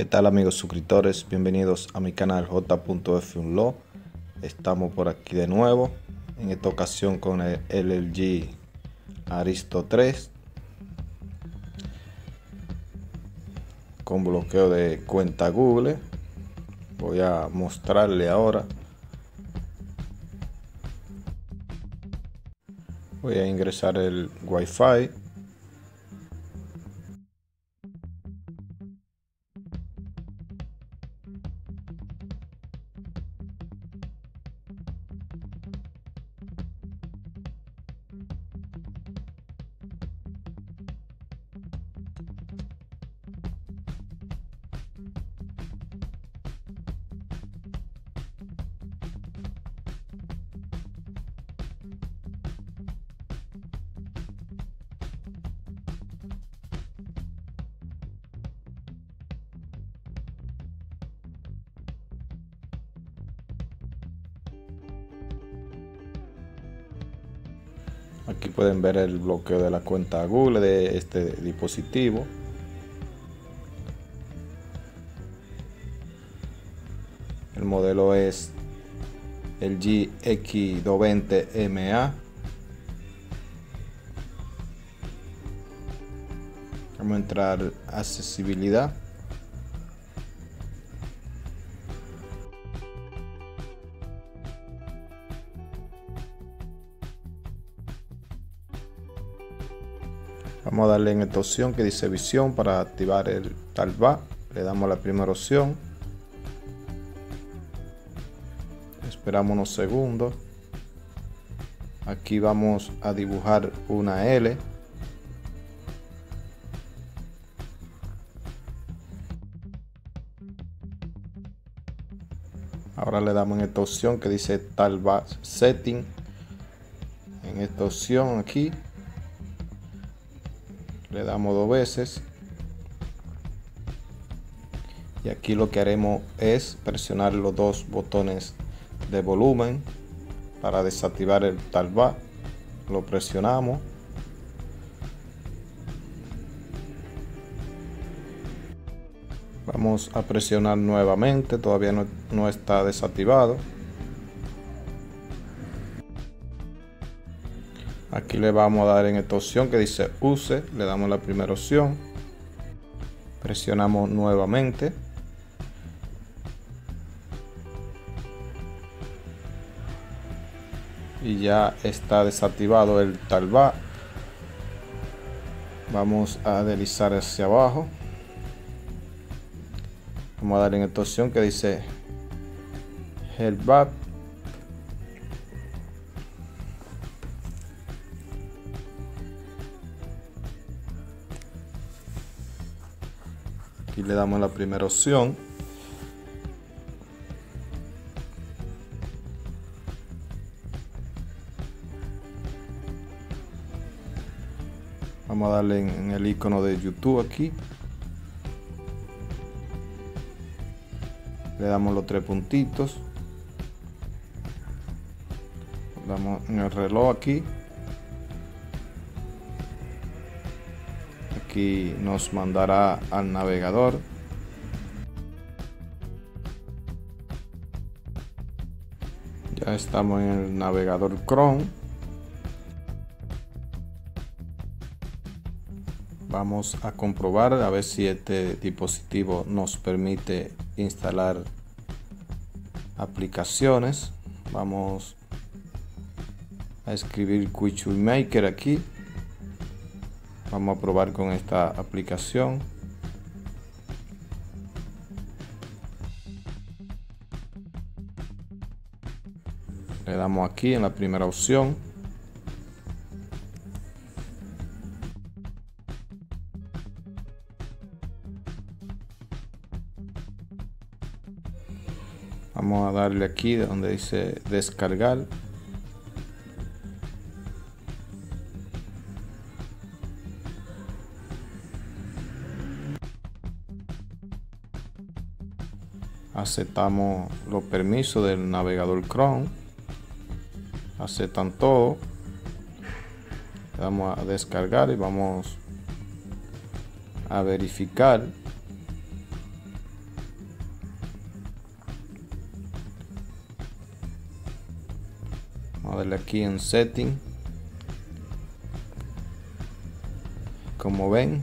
¿Qué tal amigos suscriptores? Bienvenidos a mi canal J.F1Lo. Estamos por aquí de nuevo, en esta ocasión con el LG Aristo 3 con bloqueo de cuenta Google. Voy a mostrarle ahora. Voy a ingresar el Wi-Fi Aquí pueden ver el bloqueo de la cuenta Google de este dispositivo. El modelo es el GX220MA. Vamos a entrar accesibilidad. Vamos a darle en esta opción que dice visión para activar el talba. Le damos la primera opción. Esperamos unos segundos. Aquí vamos a dibujar una L. Ahora le damos en esta opción que dice talba setting. En esta opción aquí le damos dos veces. Y aquí lo que haremos es presionar los dos botones de volumen para desactivar el talba. Lo presionamos. Vamos a presionar nuevamente. Todavía no, no está desactivado aquí le vamos a dar en esta opción que dice use. Le damos la primera opción. Presionamos nuevamente. Y ya está desactivado el talba. Vamos a deslizar hacia abajo. Vamos a dar en esta opción que dice help Aquí le damos la primera opción. Vamos a darle en, el icono de YouTube aquí. Le damos los tres puntitos. Damos en el reloj aquí. Aquí nos mandará al navegador. Ya estamos en el navegador Chrome. Vamos a comprobar a ver si este dispositivo nos permite instalar aplicaciones. Vamos a escribir Quick Maker aquí Vamos a probar con esta aplicación. Le damos aquí en la primera opción. Vamos a darle aquí donde dice descargar. aceptamos los permisos del navegador Chrome, aceptan todo, le damos a descargar y vamos a verificar. Vamos a darle aquí en setting. Como ven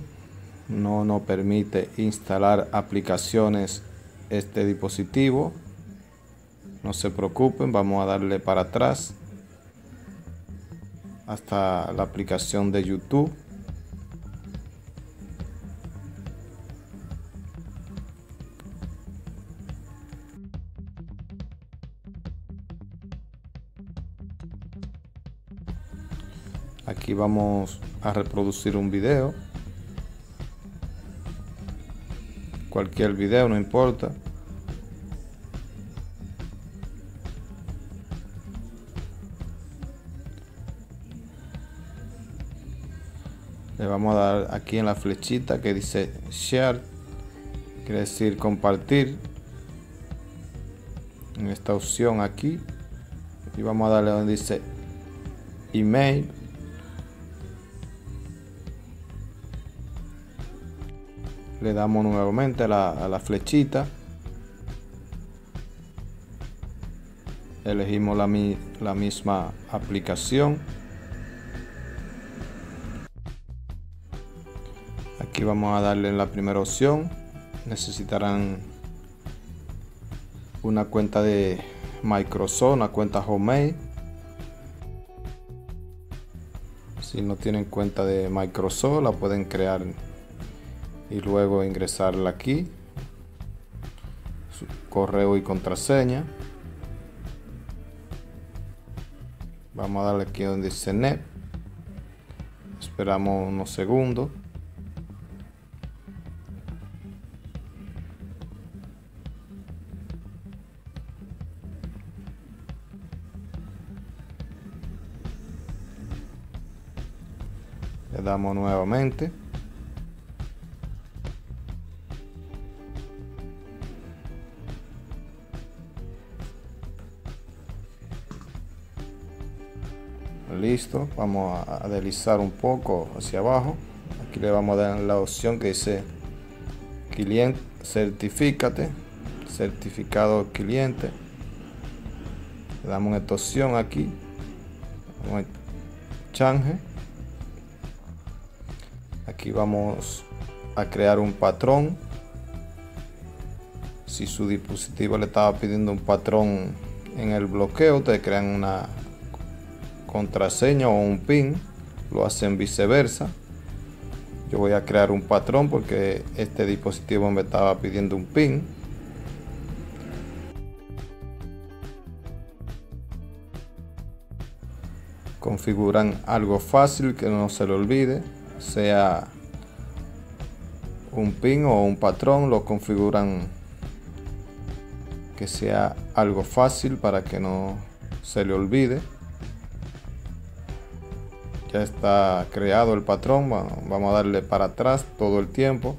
no nos permite instalar aplicaciones este dispositivo. No se preocupen, vamos a darle para atrás hasta la aplicación de YouTube. Aquí vamos a reproducir un video. Cualquier video, no importa. Le vamos a dar aquí en la flechita que dice share. Quiere decir compartir. En esta opción aquí. Y vamos a darle donde dice email le damos nuevamente a la, flechita. Elegimos la, misma aplicación. Aquí vamos a darle la primera opción. Necesitarán una cuenta de Microsoft, una cuenta Homemade. Si no tienen cuenta de Microsoft la pueden crear y luego ingresarla aquí. Su correo y contraseña. Vamos a darle aquí donde dice net. Esperamos unos segundos. Le damos nuevamente listo. Vamos a deslizar un poco hacia abajo. Aquí le vamos a dar la opción que dice cliente certifícate certificado cliente. Le damos esta opción aquí. Change aquí vamos a crear un patrón. Si su dispositivo le estaba pidiendo un patrón en el bloqueo ustedes crean una contraseña o un pin lo hacen viceversa. Yo voy a crear un patrón porque este dispositivo me estaba pidiendo un pin. Configuran algo fácil que no se le olvide sea un pin o un patrón lo configuran que sea algo fácil para que no se le olvide ya está creado el patrón vamos a darle para atrás todo el tiempo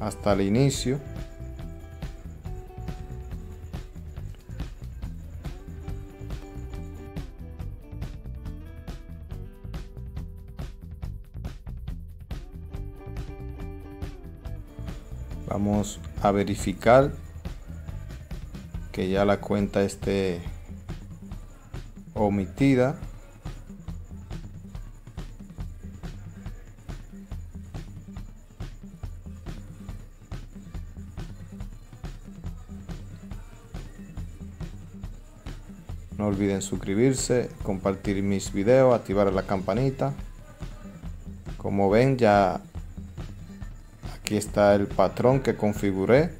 hasta el inicio. Vamos a verificar que ya la cuenta esté omitida No olviden suscribirse, compartir mis videos, activar la campanita. Como ven ya aquí está el patrón que configuré.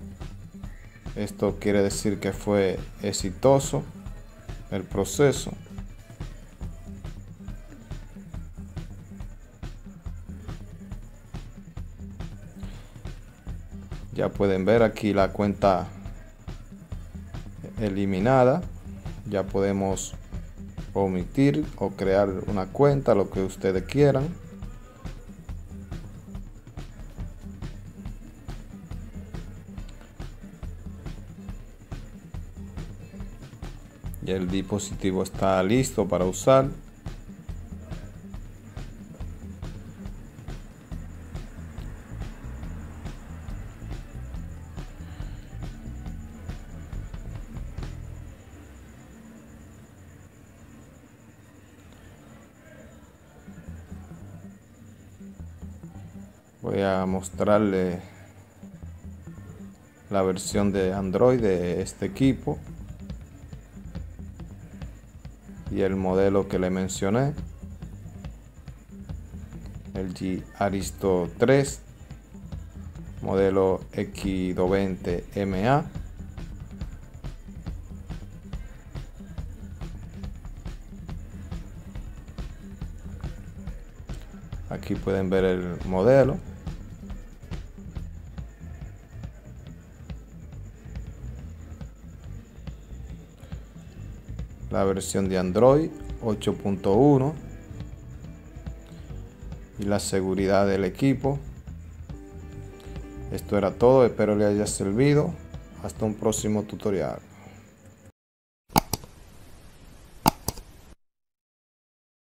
Esto quiere decir que fue exitoso el proceso. Ya pueden ver aquí la cuenta eliminada. Ya podemos omitir o crear una cuenta, lo que ustedes quieran. Ya el dispositivo está listo para usar. Voy a mostrarle la versión de Android de este equipo y el modelo que le mencioné. El G Aristo 3 modelo X220 MA aquí pueden ver el modelo la versión de Android 8.1 y la seguridad del equipo. Esto era todo, espero le haya servido. Hasta un próximo tutorial.